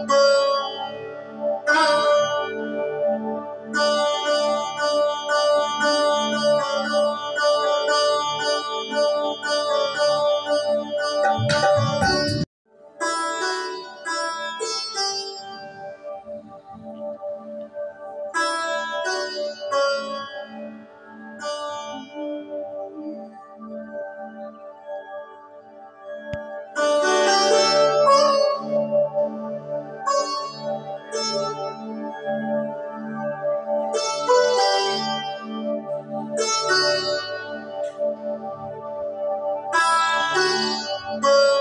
number. Thank you.